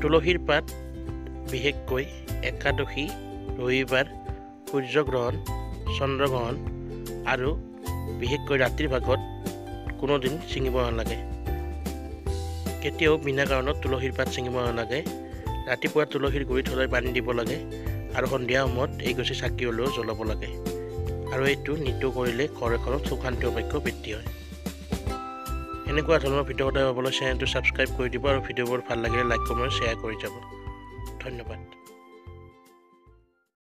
তুলসীৰ পাত বিশেষকৈ একাদশী ৰবিবাৰ সূৰ্যগ্ৰহণ চন্দ্ৰগ্ৰহণ আৰু বিশেষকৈ ৰাতিৰ ভাগত কোনোদিন ছিঙিব নালাগে। কেতিয়াও বিনা কাৰণত তুলসীৰ পাত ছিঙিব নালাগে। ৰাতিপুৱা তুলসীৰ গুৰিত সদায় পানী দিব লাগে আৰু সন্ধিয়া সময়ত এই গছি চাকি হ'লেও জ্বলাব লাগে। আৰু এইটো নিতৌ কৰিলে ঘৰ এখনত সুখ শান্তি সৌভাগ্য বৃদ্ধি হয়। এনেকুৱা ধৰণৰ ভিডিঅ' সদায় পাবলৈ চেনেলটো ছাবস্ক্ৰাইব কৰি দিব আৰু ভিডিঅ'বোৰ ভাল লাগিলে লাইক কমেণ্ট শ্বেয়াৰ কৰি যাব। ধন্যবাদ।